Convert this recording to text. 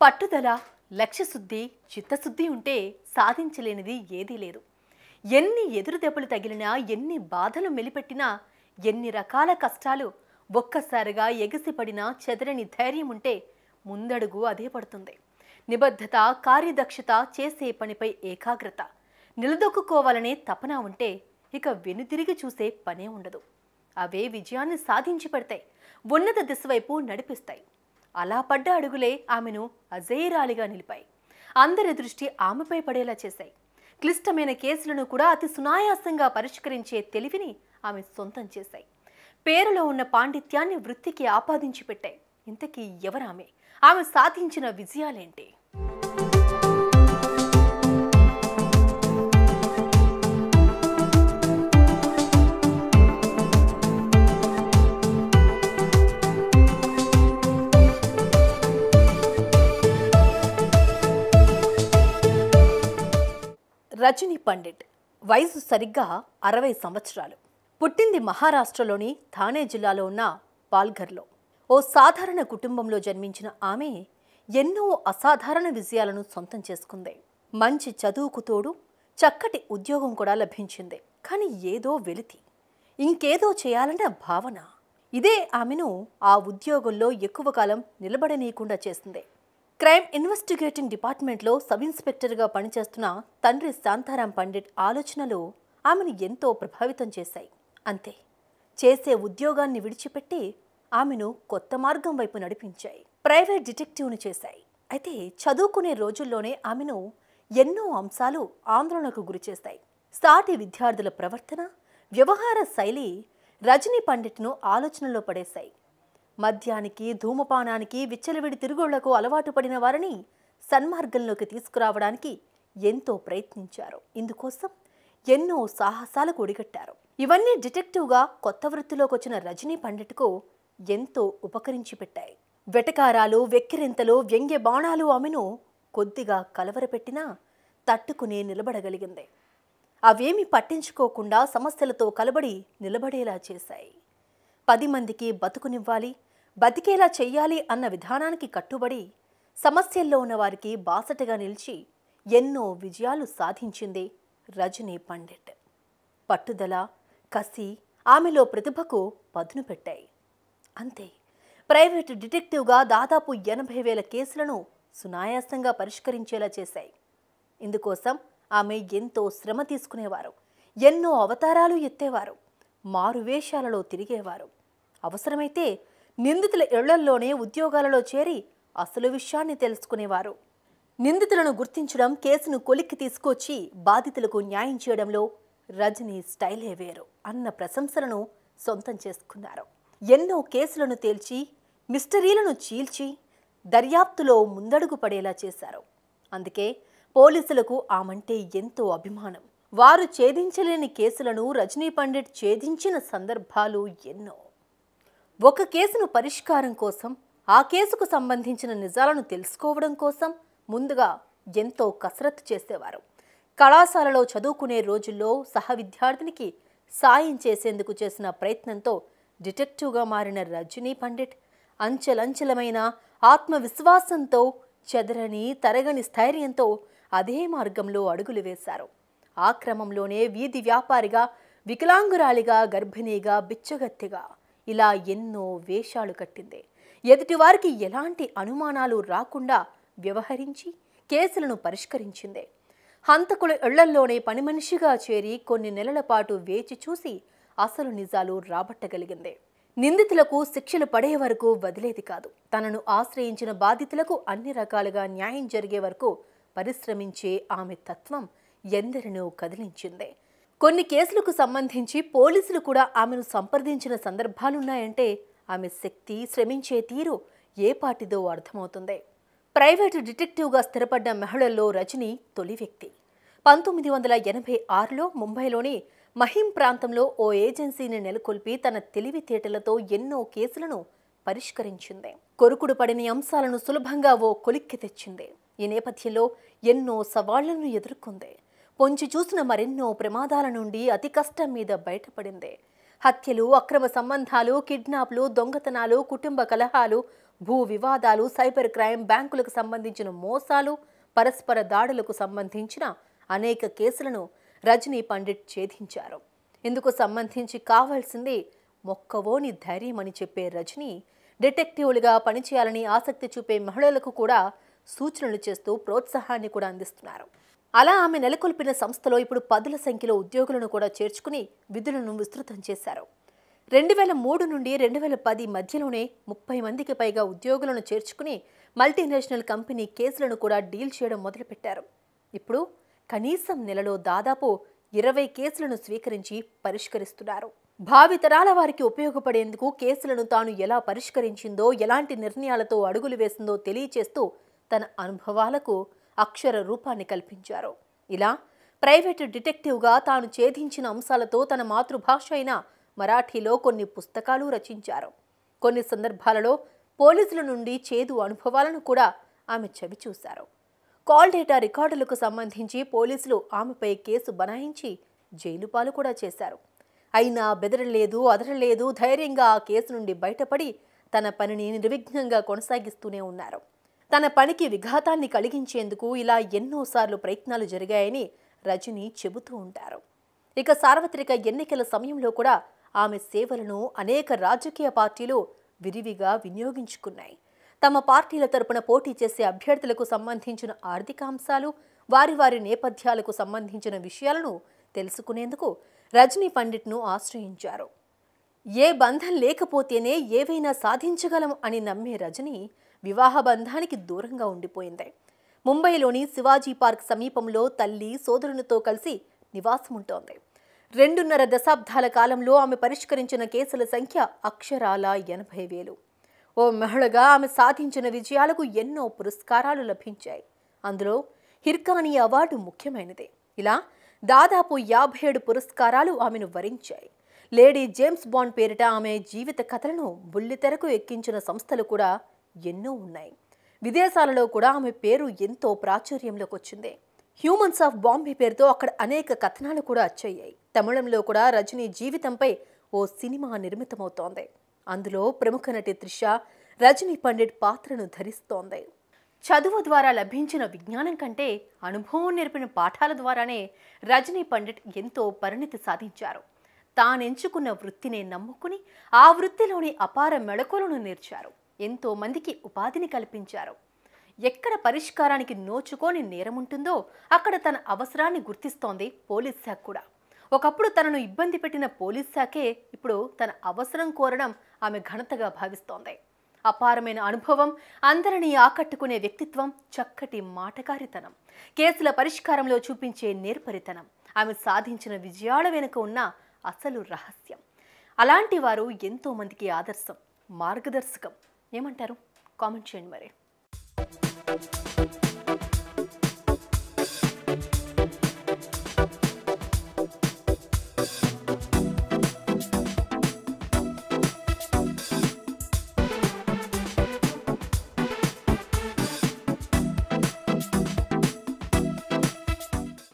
పట్టుదల లక్ష్యశుద్ధి చిత్తశుద్ధి ఉంటే సాధించలేనిది ఏదీ లేదు. ఎన్ని ఎదురు దెబ్బలు తగిలినా ఎన్ని బాధలు మెలిపెట్టినా ఎన్ని రకాల కష్టాలు ఒక్కసారిగా ఎగిసిపడినా చెదరని ధైర్యం ఉంటే ముందడుగు అదే పడుతుంది. నిబద్ధత కార్యదక్షత చేసే పనిపై ఏకాగ్రత. నిలదొక్కుకోవాలనే తపన ఉంటే ఇక వెనుతిరిగి చూసే పనే ఉండదు. అవే విజయాన్ని సాధించి పెడతాయి. ఉన్నత దిశ వైపు నడిపిస్తాయి. అలా పడ్డ అడుగులే ఆమెను అజేయరాలిగా నిలిపాయి. అందరి దృష్టి ఆమెపై పడేలా చేశాయి. క్లిష్టమైన కేసులను కూడా అతి సునాయాసంగా పరిష్కరించే తెలివిని ఆమె సొంతం చేశాయి. పేరులో ఉన్న పాండిత్యాన్ని వృత్తికి ఆపాదించి పెట్టాయి ఇంతకీ ఎవరామె? ఆమె సాధించిన విజయాలేంటి? రజని పండిట్. వయసు సరిగ్గా అరవై సంవత్సరాలు. పుట్టింది మహారాష్ట్రలోని థానే జిల్లాలో ఉన్న పాల్ఘర్లో. ఓ సాధారణ కుటుంబంలో జన్మించిన ఆమె ఎన్నో అసాధారణ విజయాలను సొంతం చేసుకుంది. మంచి చదువుకు తోడు చక్కటి ఉద్యోగం కూడా లభించింది. కానీ ఏదో వెలితి. ఇంకేదో చేయాలన్న భావన. ఇదే ఆమెను ఆ ఉద్యోగంలో ఎక్కువ కాలం నిలబడనీయకుండా చేసింది. క్రైమ్ ఇన్వెస్టిగేటింగ్ డిపార్ట్మెంట్లో సబ్ ఇన్స్పెక్టర్గా పనిచేస్తున్న తండ్రి శాంతారాం పండిట్ ఆలోచనలు ఆమెను ఎంతో ప్రభావితం చేశాయి. అంతే చేసే ఉద్యోగాన్ని విడిచిపెట్టి ఆమెను కొత్త మార్గం వైపు నడిపించాయి. ప్రైవేట్ డిటెక్టివ్ను చేశాయి. అయితే చదువుకునే రోజుల్లోనే ఆమెను ఎన్నో అంశాలు ఆందోళనకు గురిచేశాయి సాటి విద్యార్థుల ప్రవర్తన వ్యవహార శైలి రజనీ పండిట్ను ఆలోచనలో పడేశాయి. మద్యానికి ధూమపానానికి విచ్చలవిడి తిరుగుళ్ళకు అలవాటు పడిన వారిని సన్మార్గంలోకి తీసుకురావడానికి ఎంతో ప్రయత్నించారు. ఇందుకోసం ఎన్నో సాహసాలు కూడిగట్టారు ఇవన్నీ డిటెక్టివ్గా కొత్త వృత్తిలోకి వచ్చిన రజనీ పండిట్కు ఎంతో ఉపకరించి పెట్టాయి. వెటకారాలు వెక్కిరింతలు వ్యంగ్య బాణాలు ఆమెను కొద్దిగా కలవరపెట్టినా తట్టుకునే నిలబడగలిగింది. అవేమి పట్టించుకోకుండా సమస్యలతో కలబడి నిలబడేలా చేశాయి. పది మందికి బతుకునివ్వాలి బతికేలా చెయ్యాలి అన్న విధానానికి కట్టుబడి సమస్యల్లో ఉన్న వారికి బాసటగా నిలిచి ఎన్నో విజయాలు సాధించింది రజనీ పండిట్. పట్టుదల కసి ఆమెలో ప్రతిభకు పదును పెట్టాయి. అంతే ప్రైవేటు డిటెక్టివ్గా దాదాపు ఎనభై వేల కేసులను సునాయాసంగా పరిష్కరించేలా చేశాయి. ఇందుకోసం ఆమె ఎంతో శ్రమ తీసుకునేవారు ఎన్నో అవతారాలు ఎత్తేవారు మారువేషాలలో తిరిగేవారు. అవసరమైతే నిందితుల ఇళ్ళల్లోనే ఉద్యోగాలలో చేరి అసలు విషయాన్ని తెలుసుకునేవారు. నిందితులను గుర్తించడం కేసును కొలిక్కి తీసుకొచ్చి బాధితులకు న్యాయం చేయడంలో రజనీ స్టైలే వేరు అన్న ప్రశంసలను సొంతం చేసుకున్నారు. ఎన్నో కేసులను తేల్చి మిస్టరీలను చీల్చి దర్యాప్తులో ముందడుగు పడేలా చేశారు. అందుకే పోలీసులకు ఆమంటే ఎంతో అభిమానం. వారు ఛేదించలేని కేసులను రజనీ పండిట్ ఛేదించిన సందర్భాలు ఎన్నో. ఒక కేసును పరిష్కారం కోసం ఆ కేసుకు సంబంధించిన నిజాలను తెలుసుకోవడం కోసం ముందుగా ఎంతో కసరత్తు చేసేవారు. కళాశాలలో చదువుకునే రోజుల్లో సహ విద్యార్థినికి సాయం చేసేందుకు చేసిన ప్రయత్నంతో డిటెక్టివ్గా మారిన రజనీ పండిట్ అంచెలంచెలమైన ఆత్మవిశ్వాసంతో చెదరని తరగని స్థైర్యంతో అదే మార్గంలో అడుగులు వేశారు. ఆ క్రమంలోనే వీధి వ్యాపారిగా వికలాంగురాలిగా గర్భిణీగా బిచ్చగత్తిగా ఇలా ఎన్నో వేషాలు కట్టింది. ఎదుటివారికి ఎలాంటి అనుమానాలు రాకుండా వ్యవహరించి కేసులను పరిష్కరించింది. హంతకుల ఇళ్ళల్లోనే పని మనిషిగా చేరి కొన్ని నెలల పాటు వేచి చూసి అసలు నిజాలు రాబట్టగలిగింది. నిందితులకు శిక్షలు పడే వరకు వదిలేది కాదు. తనను ఆశ్రయించిన బాధితులకు అన్ని రకాలుగా న్యాయం జరిగే వరకు పరిశ్రమించే ఆమె తత్వం ఎందరినో కదిలించింది. కొన్ని కేసులకు సంబంధించి పోలీసులు కూడా ఆమెను సంప్రదించిన సందర్భాలున్నాయంటే ఆమె శక్తి శ్రమించే తీరు ఏ పాటిదో అర్థమవుతుంది. ప్రైవేటు డిటెక్టివ్గా స్థిరపడ్డ మహిళల్లో రజని తొలి వ్యక్తి. పంతొమ్మిది వందల ఎనభై ఆరులో ముంబైలోని మహిం ప్రాంతంలో ఓ ఏజెన్సీని నెలకొల్పి తన తెలివితేటలతో ఎన్నో కేసులను పరిష్కరించింది. కొరుకుడు పడిన అంశాలను సులభంగా ఓ కొలిక్కి తెచ్చింది. ఈ నేపథ్యంలో ఎన్నో సవాళ్ళను ఎదుర్కొంది. పొంచి చూసిన మరెన్నో ప్రమాదాల నుండి అతి కష్టం మీద బయటపడింది. హత్యలు అక్రమ సంబంధాలు కిడ్నాప్లు దొంగతనాలు కుటుంబ కలహాలు భూ వివాదాలు సైబర్ క్రైమ్ బ్యాంకులకు సంబంధించిన మోసాలు పరస్పర దాడులకు సంబంధించిన అనేక కేసులను రజనీ పండిట్ ఛేదించారు. ఇందుకు సంబంధించి కావాల్సింది మొక్కవోని ధైర్యం అని చెప్పే రజనీ డిటెక్టివ్లుగా పనిచేయాలని ఆసక్తి చూపే మహిళలకు కూడా సూచనలు చేస్తూ ప్రోత్సాహాన్ని కూడా అందిస్తున్నారు. అలా ఆమె నెలకొల్పిన సంస్థలో ఇప్పుడు పదుల సంఖ్యలో ఉద్యోగులను కూడా చేర్చుకుని విధులను విస్తృతం చేశారు. రెండు వేల మూడు నుండి రెండు వేల పది మధ్యలోనే ముప్పై మందికి పైగా ఉద్యోగులను చేర్చుకుని మల్టీనేషనల్ కంపెనీ కేసులను కూడా డీల్ చేయడం మొదలుపెట్టారు. ఇప్పుడు కనీసం నెలలో దాదాపు ఇరవై కేసులను స్వీకరించి పరిష్కరిస్తున్నారు. భావితరాల వారికి ఉపయోగపడేందుకు కేసులను తాను ఎలా పరిష్కరించిందో ఎలాంటి నిర్ణయాలతో అడుగులు వేసిందో తెలియచేస్తూ తన అనుభవాలకు అక్షర రూపాన్ని కల్పించారు. ఇలా ప్రైవేటు డిటెక్టివ్గా తాను ఛేదించిన అంశాలతో తన మాతృభాష అయిన మరాఠీలో కొన్ని పుస్తకాలు రచించారు. కొన్ని సందర్భాలలో పోలీసుల నుండి చేదు అనుభవాలను కూడా ఆమె చవిచూశారు కాల్ డేటా రికార్డులకు సంబంధించి పోలీసులు ఆమెపై కేసు బనాయించి జైలు పాలు కూడా చేశారు. అయినా బెదరలేదు అదరలేదు ధైర్యంగా ఆ కేసు నుండి బయటపడి తన పనిని నిర్విఘ్నంగా కొనసాగిస్తూనే ఉన్నారు. తన పనికి విఘాతాన్ని కలిగించేందుకు ఇలా ఎన్నోసార్లు ప్రయత్నాలు జరిగాయని రజని చెబుతూ ఉంటారు. ఇక సార్వత్రిక ఎన్నికల సమయంలో కూడా ఆమె సేవలను అనేక రాజకీయ పార్టీలు విరివిగా వినియోగించుకున్నాయి. తమ పార్టీల తరపున పోటీ చేసే అభ్యర్థులకు సంబంధించిన ఆర్థిక అంశాలు వారి వారి నేపథ్యాలకు సంబంధించిన విషయాలను తెలుసుకునేందుకు రజనీ పండిట్ను ఆశ్రయించారు. ఏ బంధం లేకపోతేనే ఏవైనా సాధించగలం అని నమ్మే రజని వివాహ బంధానికి దూరంగా ఉండిపోయింది. ముంబైలోని శివాజీ పార్క్ సమీపంలో తల్లి సోదరునితో కలిసి నివాసముంటోంది. రెండున్నర దశాబ్దాల కాలంలో ఆమె పరిష్కరించిన కేసుల సంఖ్య అక్షరాల ఎనభై వేలు. ఓ మహిళగా ఆమె సాధించిన విజయాలకు ఎన్నో పురస్కారాలు లభించాయి. అందులో హిర్కానీ అవార్డు ముఖ్యమైనది. ఇలా దాదాపు యాభై ఏడు పురస్కారాలు ఆమెను వరించాయి. లేడీ జేమ్స్ బాండ్ పేరిట ఆమె జీవిత కథలను బుల్లితెరకు ఎక్కించిన సంస్థలు కూడా ఎన్నో ఉన్నాయి. విదేశాలలో కూడా ఆమె పేరు ఎంతో ప్రాచుర్యంలోకి వచ్చింది. హ్యూమన్స్ ఆఫ్ బాంబే పేరుతో అక్కడ అనేక కథనాలు కూడా వచ్చాయి. తమిళంలో కూడా రజనీ జీవితంపై ఓ సినిమా నిర్మితమవుతోంది. అందులో ప్రముఖ నటి త్రిష రజనీ పండిట్ పాత్రను ధరిస్తోంది. చదువు ద్వారా లభించిన విజ్ఞానం కంటే అనుభవం నేర్పిన పాఠాల ద్వారానే రజనీ పండిట్ ఎంతో పరిణితి సాధించారు. తానెంచుకున్న వృత్తినే నమ్ముకుని ఆ వృత్తిలోని అపార మెళకులను నేర్చారు. ఎంతోమందికి ఉపాధిని కల్పించారు. ఎక్కడ పరిష్కారానికి నోచుకోని నేరముంటుందో అక్కడ తన అవసరాన్ని గుర్తిస్తోంది పోలీస్ శాఖ కూడా. ఒకప్పుడు తనను ఇబ్బంది పెట్టిన పోలీస్ శాఖే ఇప్పుడు తన అవసరం కోరడం ఆమె ఘనతగా భావిస్తోంది. అపారమైన అనుభవం అందరినీ ఆకట్టుకునే వ్యక్తిత్వం చక్కటి మాటకారితనం కేసుల పరిష్కారంలో చూపించే నేర్పరితనం ఆమె సాధించిన విజయాల వెనుక ఉన్న అసలు రహస్యం. అలాంటి వారు ఎంతోమందికి ఆదర్శం మార్గదర్శకం ఏమంటారు? కామెంట్ చేయండి మరి.